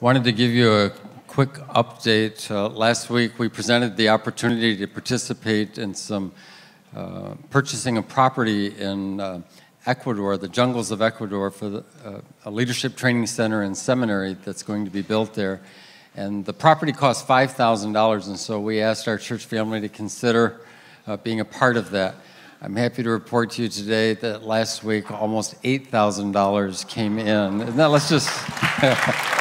Wanted to give you a quick update. Uh, last week, we presented the opportunity to participate in some uh, purchasing a property in uh, Ecuador, the jungles of Ecuador, for the, uh, a leadership training center and seminary that's going to be built there. And the property cost $5,000, and so we asked our church family to consider uh, being a part of that. I'm happy to report to you today that last week almost $8,000 came in. Now let's just.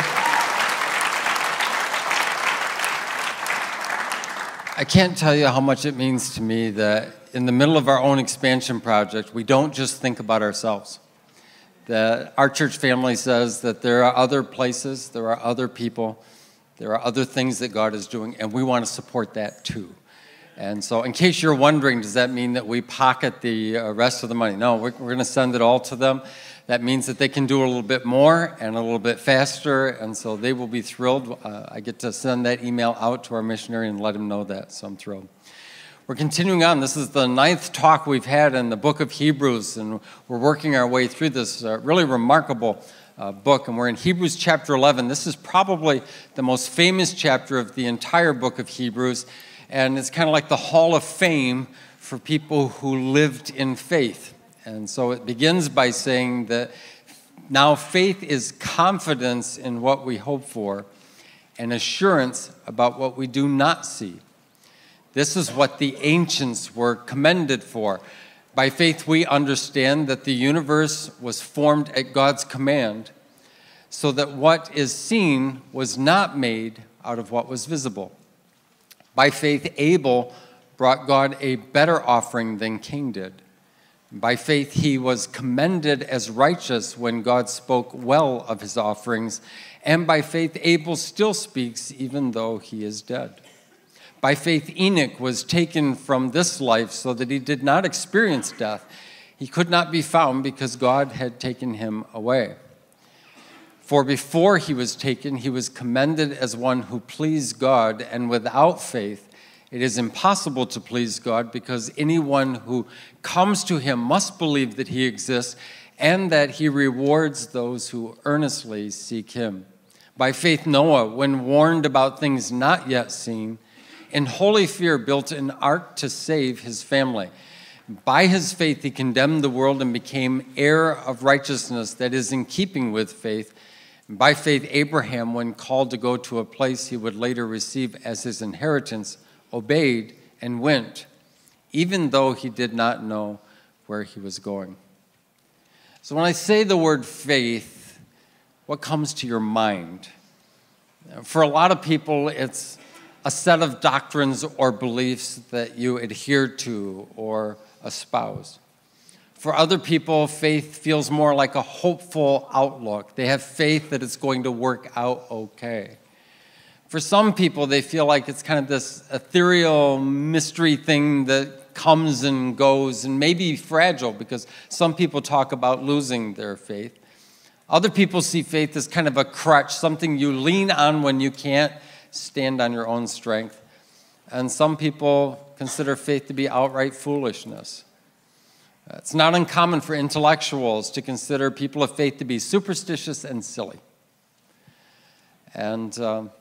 I can't tell you how much it means to me that in the middle of our own expansion project, we don't just think about ourselves. That our church family says that there are other places, there are other people, there are other things that God is doing, and we want to support that too. And so, in case you're wondering, does that mean that we pocket the uh, rest of the money? No, we're, we're going to send it all to them. That means that they can do a little bit more and a little bit faster, and so they will be thrilled. Uh, I get to send that email out to our missionary and let him know that, so I'm thrilled. We're continuing on. This is the ninth talk we've had in the book of Hebrews, and we're working our way through this uh, really remarkable uh, book, and we're in Hebrews chapter 11. This is probably the most famous chapter of the entire book of Hebrews, and it's kind of like the Hall of Fame for people who lived in faith. And so it begins by saying that now faith is confidence in what we hope for and assurance about what we do not see. This is what the ancients were commended for. By faith, we understand that the universe was formed at God's command, so that what is seen was not made out of what was visible. By faith, Abel brought God a better offering than Cain did. By faith, he was commended as righteous when God spoke well of his offerings. And by faith, Abel still speaks even though he is dead. By faith, Enoch was taken from this life so that he did not experience death. He could not be found because God had taken him away. For before he was taken, he was commended as one who pleased God, and without faith, it is impossible to please God because anyone who comes to him must believe that he exists and that he rewards those who earnestly seek him. By faith, Noah, when warned about things not yet seen, in holy fear built an ark to save his family. By his faith, he condemned the world and became heir of righteousness that is in keeping with faith. By faith, Abraham, when called to go to a place he would later receive as his inheritance, obeyed, and went, even though he did not know where he was going. So, when I say the word faith, what comes to your mind? For a lot of people, it's a set of doctrines or beliefs that you adhere to or espouse. For other people, faith feels more like a hopeful outlook. They have faith that it's going to work out okay. For some people, they feel like it's kind of this ethereal mystery thing that comes and goes and may be fragile because some people talk about losing their faith. Other people see faith as kind of a crutch, something you lean on when you can't stand on your own strength. And some people consider faith to be outright foolishness. It's not uncommon for intellectuals to consider people of faith to be superstitious and silly. And um,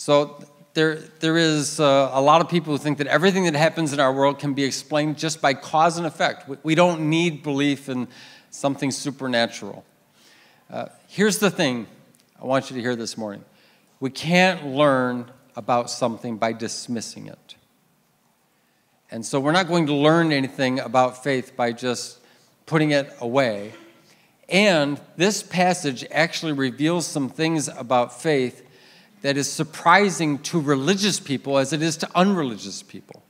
so there, there is uh, a lot of people who think that everything that happens in our world can be explained just by cause and effect. We, we don't need belief in something supernatural. Uh, here's the thing I want you to hear this morning we can't learn about something by dismissing it. And so we're not going to learn anything about faith by just putting it away. And this passage actually reveals some things about faith that is surprising to religious people as it is to unreligious people.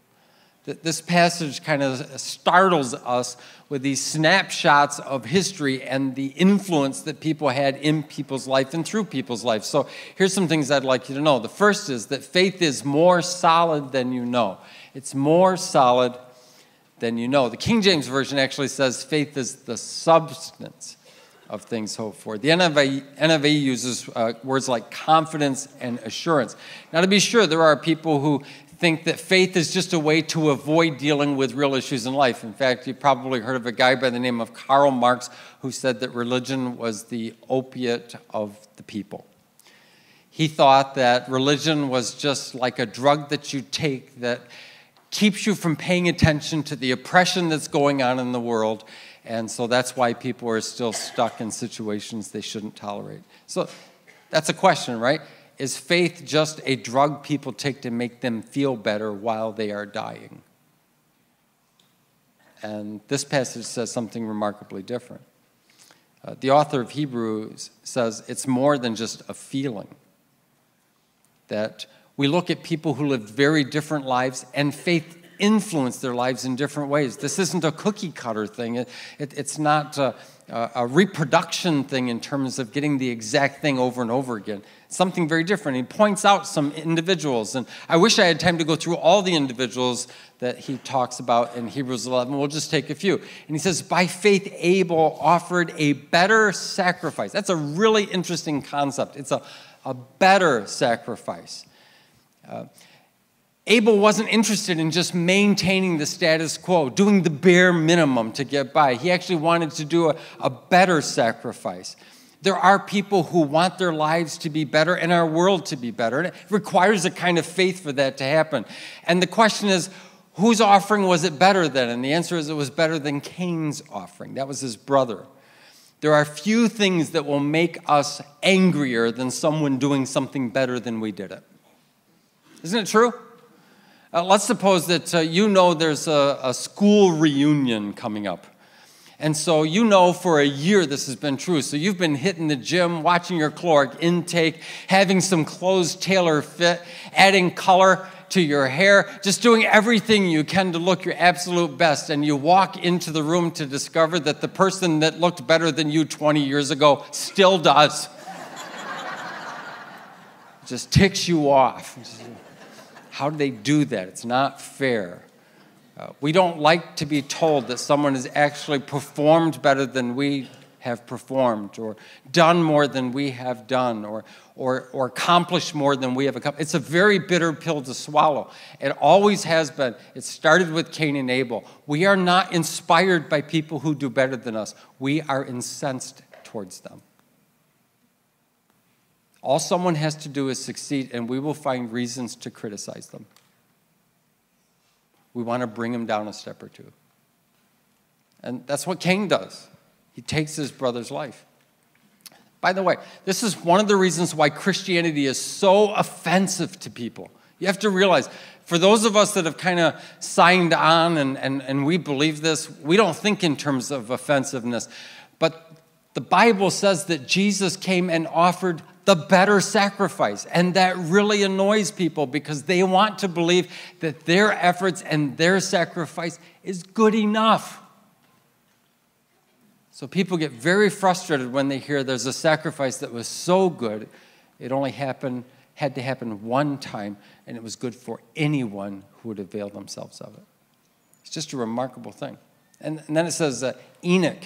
This passage kind of startles us with these snapshots of history and the influence that people had in people's life and through people's life. So here's some things I'd like you to know. The first is that faith is more solid than you know. It's more solid than you know. The King James Version actually says faith is the substance of things hoped for. The NIV, NIV uses uh, words like confidence and assurance. Now, to be sure, there are people who think that faith is just a way to avoid dealing with real issues in life. In fact, you probably heard of a guy by the name of Karl Marx who said that religion was the opiate of the people. He thought that religion was just like a drug that you take that keeps you from paying attention to the oppression that's going on in the world. And so that's why people are still stuck in situations they shouldn't tolerate. So that's a question, right? Is faith just a drug people take to make them feel better while they are dying? And this passage says something remarkably different. Uh, the author of Hebrews says it's more than just a feeling. That we look at people who lived very different lives and faith influenced their lives in different ways. This isn't a cookie cutter thing, it, it, it's not a, a, reproduction thing in terms of getting the exact thing over and over again. Something very different. He points out some individuals, and I wish I had time to go through all the individuals that he talks about in Hebrews 11. We'll just take a few. And he says, By faith, Abel offered a better sacrifice. That's a really interesting concept. It's a, a better sacrifice. Uh, Abel wasn't interested in just maintaining the status quo, doing the bare minimum to get by. He actually wanted to do a, a better sacrifice. There are people who want their lives to be better and our world to be better. And it requires a kind of faith for that to happen. And the question is, whose offering was it better than? And the answer is it was better than Cain's offering. That was his brother. There are few things that will make us angrier than someone doing something better than we did it. Isn't it true? Uh, let's suppose that uh, you know there's a, a school reunion coming up. And so you know for a year this has been true. So you've been hitting the gym, watching your caloric intake, having some clothes tailor fit, adding color to your hair, just doing everything you can to look your absolute best. And you walk into the room to discover that the person that looked better than you 20 years ago still does. just ticks you off. How do they do that? It's not fair. Uh, we don't like to be told that someone has actually performed better than we have performed, or done more than we have done, or, or, or accomplished more than we have accomplished. It's a very bitter pill to swallow. It always has been. It started with Cain and Abel. We are not inspired by people who do better than us, we are incensed towards them. All someone has to do is succeed, and we will find reasons to criticize them. We want to bring them down a step or two. And that's what Cain does. He takes his brother's life. By the way, this is one of the reasons why Christianity is so offensive to people. You have to realize, for those of us that have kind of signed on and, and, and we believe this, we don't think in terms of offensiveness. But the Bible says that Jesus came and offered the better sacrifice. And that really annoys people because they want to believe that their efforts and their sacrifice is good enough. So people get very frustrated when they hear there's a sacrifice that was so good, it only happened, had to happen one time, and it was good for anyone who would avail themselves of it. It's just a remarkable thing. And, and then it says that Enoch,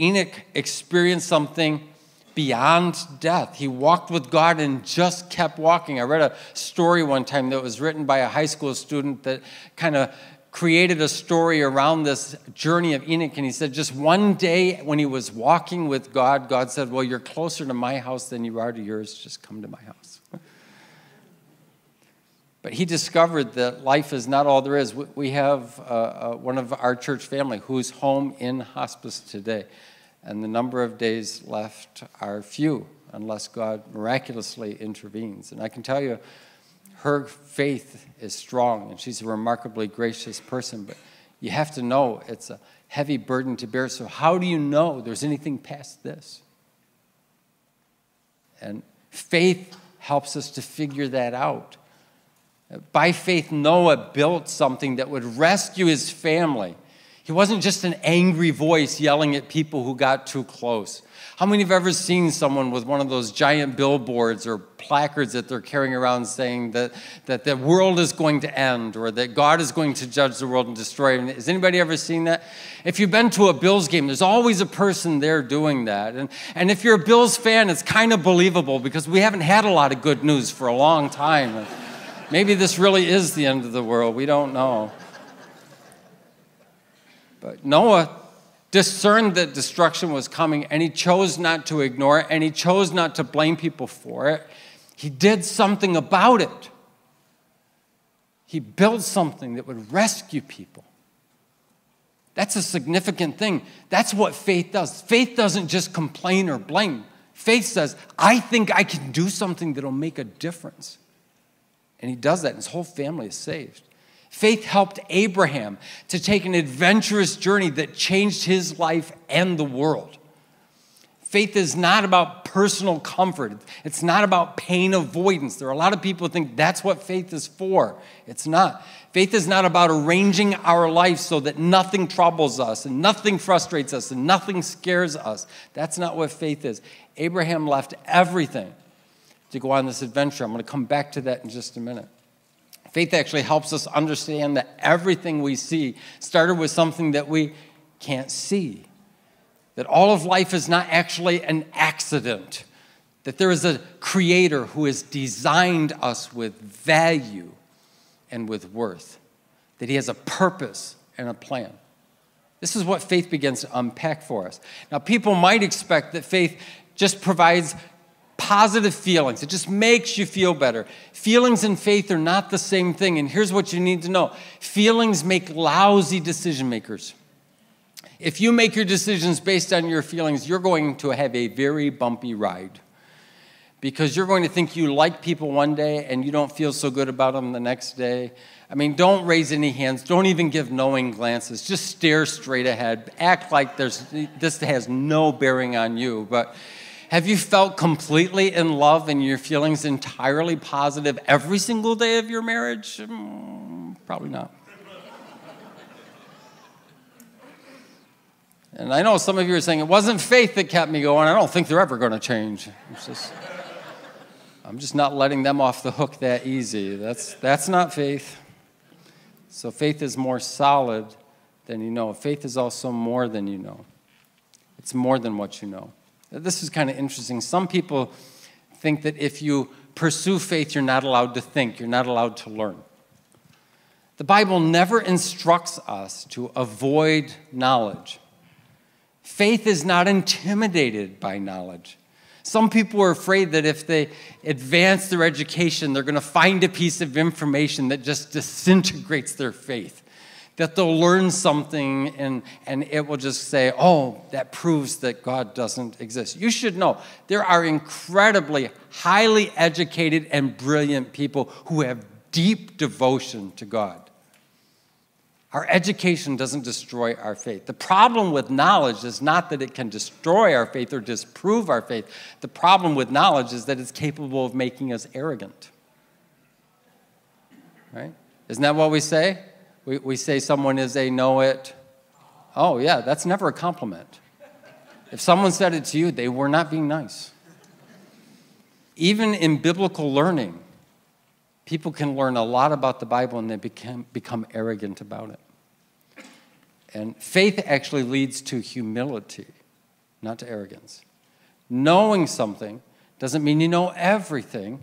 Enoch experienced something beyond death. He walked with God and just kept walking. I read a story one time that was written by a high school student that kind of created a story around this journey of Enoch. And he said, just one day when he was walking with God, God said, Well, you're closer to my house than you are to yours. Just come to my house. But he discovered that life is not all there is. We have uh, uh, one of our church family who's home in hospice today and the number of days left are few unless God miraculously intervenes. And I can tell you, her faith is strong and she's a remarkably gracious person, but you have to know it's a heavy burden to bear. So, how do you know there's anything past this? And faith helps us to figure that out. By faith, Noah built something that would rescue his family he wasn't just an angry voice yelling at people who got too close. How many have ever seen someone with one of those giant billboards or placards that they're carrying around saying that, that the world is going to end or that God is going to judge the world and destroy it? Has anybody ever seen that? If you've been to a Bills game, there's always a person there doing that. And, and if you're a Bills fan, it's kind of believable because we haven't had a lot of good news for a long time. Maybe this really is the end of the world. We don't know. But Noah discerned that destruction was coming and he chose not to ignore it and he chose not to blame people for it. He did something about it. He built something that would rescue people. That's a significant thing. That's what faith does. Faith doesn't just complain or blame. Faith says, I think I can do something that'll make a difference. And he does that, and his whole family is saved. Faith helped Abraham to take an adventurous journey that changed his life and the world. Faith is not about personal comfort. It's not about pain avoidance. There are a lot of people who think that's what faith is for. It's not. Faith is not about arranging our life so that nothing troubles us and nothing frustrates us and nothing scares us. That's not what faith is. Abraham left everything to go on this adventure. I'm going to come back to that in just a minute. Faith actually helps us understand that everything we see started with something that we can't see that all of life is not actually an accident, that there is a creator who has designed us with value and with worth, that he has a purpose and a plan. This is what faith begins to unpack for us. Now, people might expect that faith just provides positive feelings. It just makes you feel better. Feelings and faith are not the same thing. And here's what you need to know feelings make lousy decision makers. If you make your decisions based on your feelings, you're going to have a very bumpy ride. Because you're going to think you like people one day and you don't feel so good about them the next day. I mean, don't raise any hands. Don't even give knowing glances. Just stare straight ahead. Act like there's, this has no bearing on you. But have you felt completely in love and your feelings entirely positive every single day of your marriage? Mm, probably not. And I know some of you are saying it wasn't faith that kept me going. I don't think they're ever going to change. Just, I'm just not letting them off the hook that easy. That's, that's not faith. So faith is more solid than you know. Faith is also more than you know. It's more than what you know. This is kind of interesting. Some people think that if you pursue faith, you're not allowed to think, you're not allowed to learn. The Bible never instructs us to avoid knowledge. Faith is not intimidated by knowledge. Some people are afraid that if they advance their education, they're going to find a piece of information that just disintegrates their faith. That they'll learn something and, and it will just say, oh, that proves that God doesn't exist. You should know there are incredibly highly educated and brilliant people who have deep devotion to God. Our education doesn't destroy our faith. The problem with knowledge is not that it can destroy our faith or disprove our faith. The problem with knowledge is that it's capable of making us arrogant. Right? Isn't that what we say? We, we say someone is a know it. Oh, yeah, that's never a compliment. If someone said it to you, they were not being nice. Even in biblical learning, people can learn a lot about the Bible and they become, become arrogant about it. And faith actually leads to humility, not to arrogance. Knowing something doesn't mean you know everything,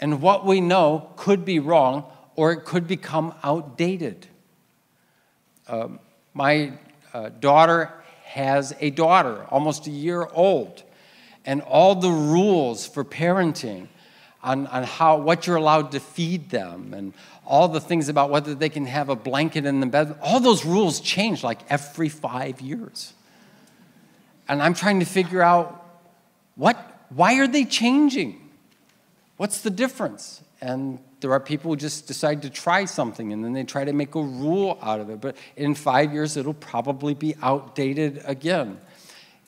and what we know could be wrong or it could become outdated. Um, my uh, daughter has a daughter, almost a year old, and all the rules for parenting on, on how, what you're allowed to feed them and all the things about whether they can have a blanket in the bed, all those rules change like every five years. And I'm trying to figure out what, why are they changing? What's the difference? And there are people who just decide to try something and then they try to make a rule out of it. But in five years, it'll probably be outdated again.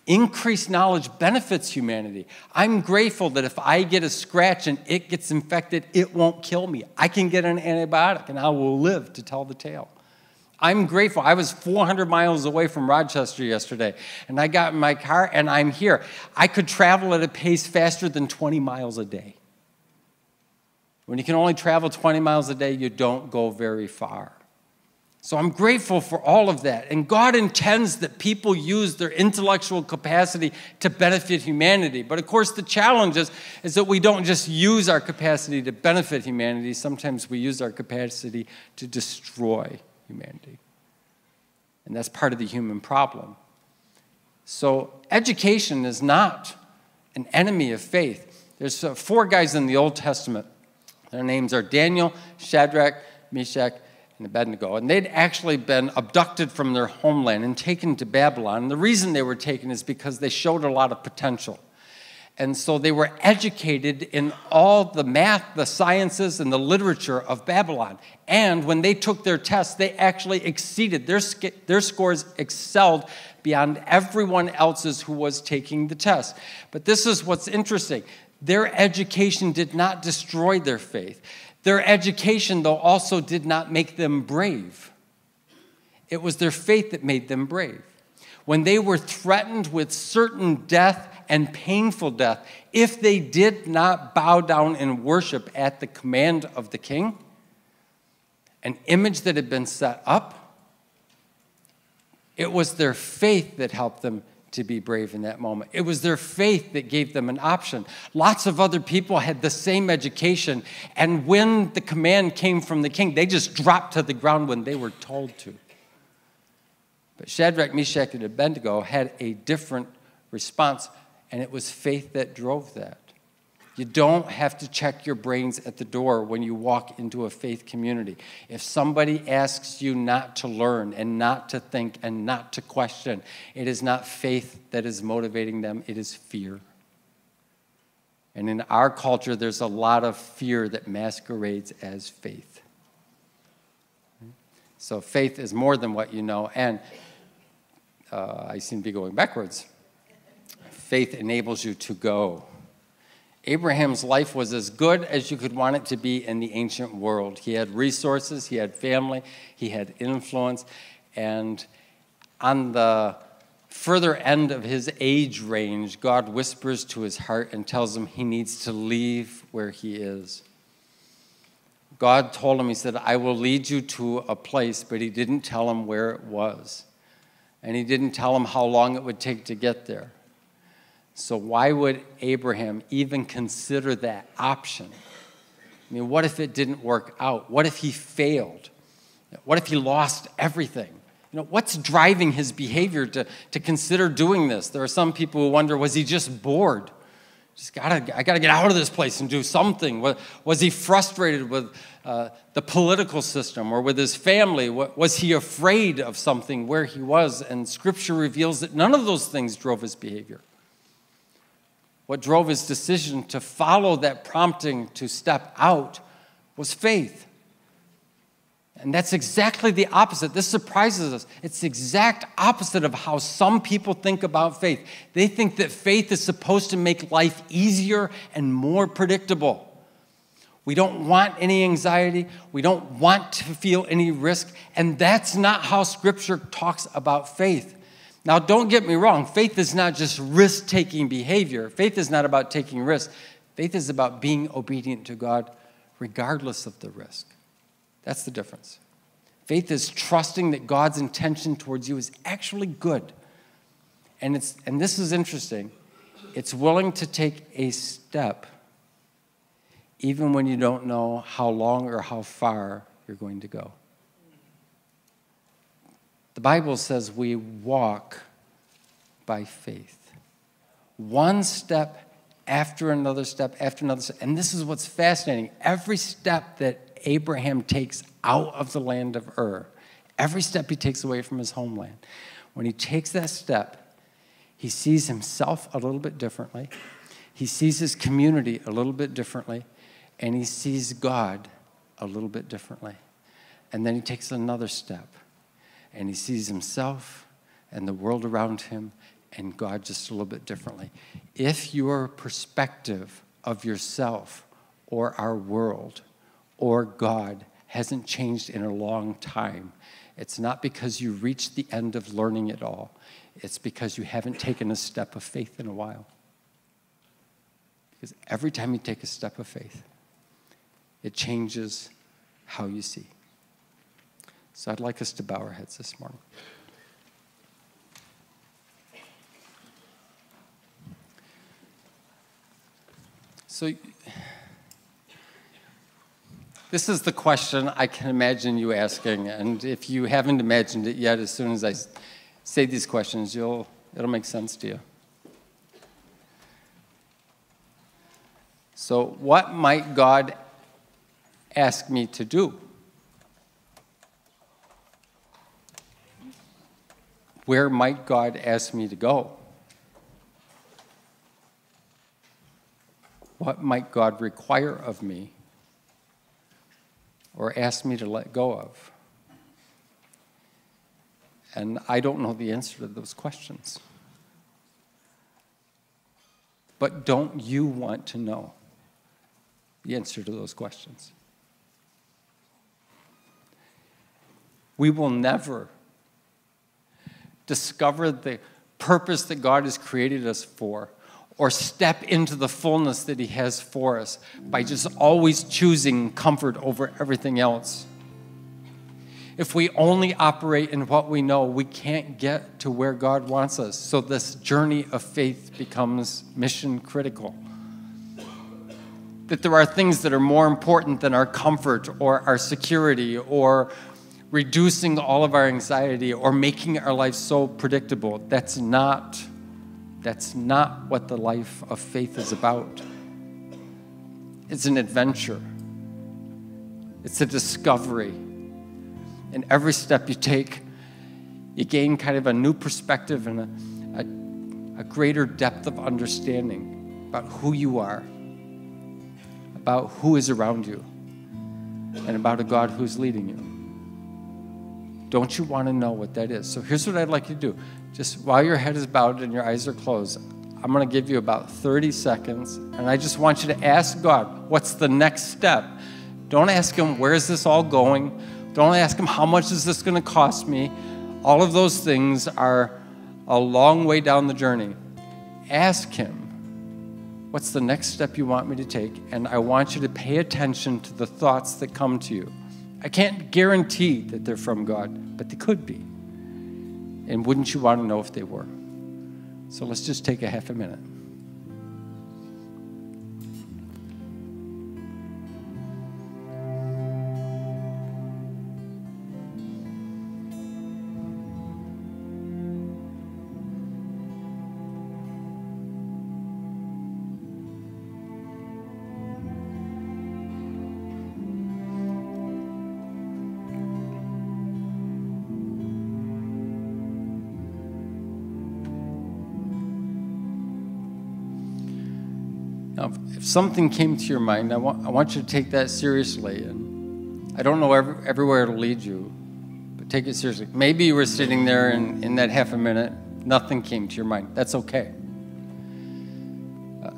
Increased knowledge benefits humanity. I'm grateful that if I get a scratch and it gets infected, it won't kill me. I can get an antibiotic and I will live to tell the tale. I'm grateful. I was 400 miles away from Rochester yesterday, and I got in my car and I'm here. I could travel at a pace faster than 20 miles a day. When you can only travel 20 miles a day, you don't go very far. So I'm grateful for all of that. And God intends that people use their intellectual capacity to benefit humanity. But of course, the challenge is, is that we don't just use our capacity to benefit humanity, sometimes we use our capacity to destroy humanity. And that's part of the human problem. So, education is not an enemy of faith. There's uh, four guys in the Old Testament. Their names are Daniel, Shadrach, Meshach, and Abednego. And they'd actually been abducted from their homeland and taken to Babylon. And the reason they were taken is because they showed a lot of potential. And so they were educated in all the math, the sciences, and the literature of Babylon. And when they took their tests, they actually exceeded, their, their scores excelled beyond everyone else's who was taking the test. But this is what's interesting their education did not destroy their faith. Their education, though, also did not make them brave. It was their faith that made them brave. When they were threatened with certain death and painful death, if they did not bow down and worship at the command of the king, an image that had been set up, it was their faith that helped them to be brave in that moment. It was their faith that gave them an option. Lots of other people had the same education, and when the command came from the king, they just dropped to the ground when they were told to. But Shadrach, Meshach, and Abednego had a different response, and it was faith that drove that. You don't have to check your brains at the door when you walk into a faith community. If somebody asks you not to learn and not to think and not to question, it is not faith that is motivating them, it is fear. And in our culture, there's a lot of fear that masquerades as faith. So faith is more than what you know. And uh, I seem to be going backwards. Faith enables you to go. Abraham's life was as good as you could want it to be in the ancient world. He had resources, he had family, he had influence, and on the further end of his age range, God whispers to his heart and tells him he needs to leave where he is. God told him, He said, I will lead you to a place, but He didn't tell him where it was. And He didn't tell him how long it would take to get there. So, why would Abraham even consider that option? I mean, what if it didn't work out? What if he failed? What if he lost everything? You know, what's driving his behavior to, to consider doing this? There are some people who wonder was he just bored? Just gotta, I gotta get out of this place and do something. Was, was he frustrated with uh, the political system or with his family? Was he afraid of something where he was? And scripture reveals that none of those things drove his behavior. What drove his decision to follow that prompting to step out was faith. And that's exactly the opposite. This surprises us. It's the exact opposite of how some people think about faith. They think that faith is supposed to make life easier and more predictable. We don't want any anxiety. We don't want to feel any risk. And that's not how Scripture talks about faith. Now, don't get me wrong, faith is not just risk taking behavior. Faith is not about taking risks. Faith is about being obedient to God regardless of the risk. That's the difference. Faith is trusting that God's intention towards you is actually good. And, it's, and this is interesting it's willing to take a step even when you don't know how long or how far you're going to go. The Bible says we walk by faith. One step after another step after another step. And this is what's fascinating. Every step that Abraham takes out of the land of Ur, every step he takes away from his homeland, when he takes that step, he sees himself a little bit differently. He sees his community a little bit differently. And he sees God a little bit differently. And then he takes another step and he sees himself and the world around him and God just a little bit differently. If your perspective of yourself or our world or God hasn't changed in a long time, it's not because you reached the end of learning it all. It's because you haven't taken a step of faith in a while. Because every time you take a step of faith, it changes how you see. So I'd like us to bow our heads this morning. So, this is the question I can imagine you asking, and if you haven't imagined it yet, as soon as I say these questions, you'll, it'll make sense to you. So, what might God ask me to do? Where might God ask me to go? What might God require of me or ask me to let go of? And I don't know the answer to those questions. But don't you want to know the answer to those questions? We will never discover the purpose that God has created us for or step into the fullness that He has for us by just always choosing comfort over everything else. If we only operate in what we know, we can't get to where God wants us. So, this journey of faith becomes mission critical. That there are things that are more important than our comfort or our security or reducing all of our anxiety or making our life so predictable. That's not that's not what the life of faith is about. It's an adventure, it's a discovery. And every step you take, you gain kind of a new perspective and a, a, a greater depth of understanding about who you are, about who is around you, and about a God who's leading you. Don't you want to know what that is? So here's what I'd like you to do just while your head is bowed and your eyes are closed, I'm going to give you about 30 seconds, and I just want you to ask God, what's the next step? Don't ask Him, where's this all going? Don't ask Him, how much is this going to cost me? All of those things are a long way down the journey. Ask Him, what's the next step you want me to take? And I want you to pay attention to the thoughts that come to you. I can't guarantee that they're from God, but they could be. And wouldn't you want to know if they were? So let's just take a half a minute. Now, if something came to your mind, I want, I want you to take that seriously. And I don't know every, everywhere it'll lead you, but take it seriously. Maybe you were sitting there and in that half a minute, nothing came to your mind. That's okay. Uh,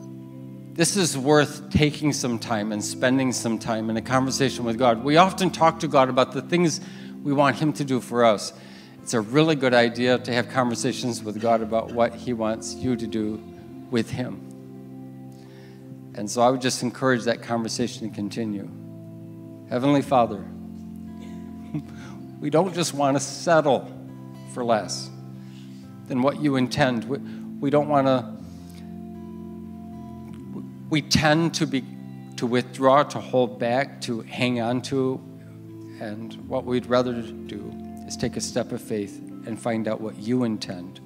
this is worth taking some time and spending some time in a conversation with God. We often talk to God about the things we want Him to do for us. It's a really good idea to have conversations with God about what He wants you to do with Him. And so I would just encourage that conversation to continue. Heavenly Father, we don't just want to settle for less than what you intend. We, we don't want to, we tend to be to withdraw, to hold back, to hang on to, and what we'd rather do is take a step of faith and find out what you intend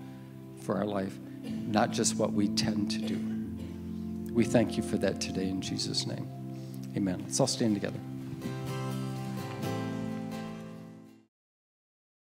for our life, not just what we tend to do. We thank you for that today in Jesus' name. Amen. Let's all stand together.